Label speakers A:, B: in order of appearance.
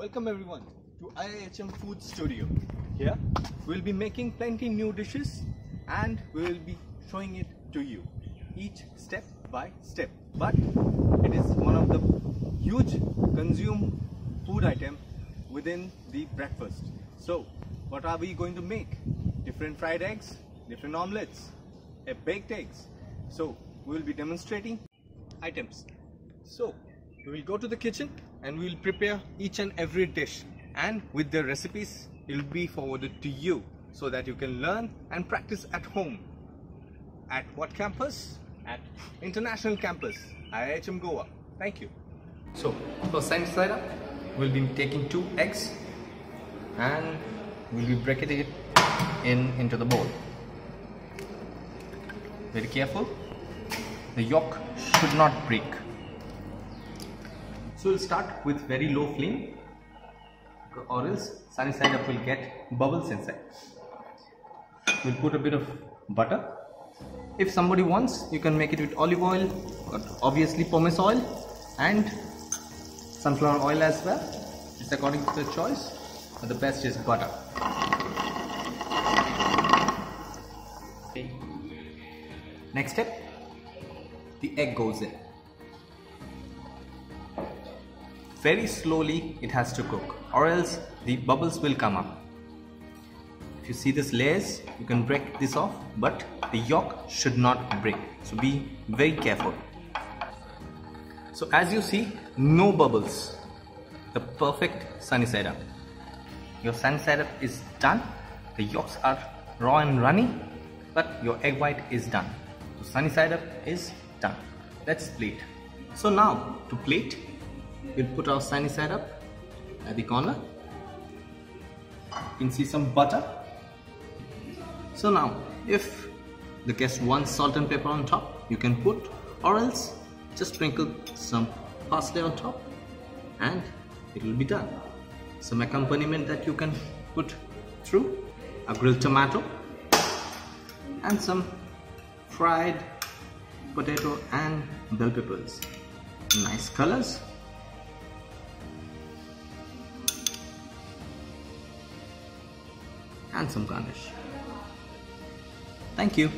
A: Welcome everyone to IIHM Food Studio. Here we'll be making plenty new dishes and we will be showing it to you each step by step. But it is one of the huge consume food item within the breakfast. So what are we going to make? Different fried eggs, different omelets, a baked eggs. So we will be demonstrating items. So we will go to the kitchen and we will prepare each and every dish and with the recipes it will be forwarded to you so that you can learn and practice at home. At what campus? At International Campus, IIHM Goa. Thank you. So for side side we'll be taking two eggs and we'll be breaking it in into the bowl. Very careful. The yolk should not break. So we'll start with very low flame or else sunny side up will get bubbles inside. We'll put a bit of butter. If somebody wants, you can make it with olive oil, obviously pomace oil and sunflower oil as well. It's according to the choice, but the best is butter. Next step, the egg goes in. Very slowly it has to cook or else the bubbles will come up. If you see this layers, you can break this off but the yolk should not break. So be very careful. So as you see, no bubbles. The perfect sunny side up. Your sunny side up is done. The yolks are raw and runny but your egg white is done. So sunny side up is done. Let's plate. So now to plate, we'll put our sunny side up at the corner. You can see some butter. So now if the guest wants salt and pepper on top, you can put or else just sprinkle some parsley on top and it will be done. Some accompaniment that you can put through a grilled tomato and some fried potato and bell peppers. Nice colors. And some garnish. Thank you.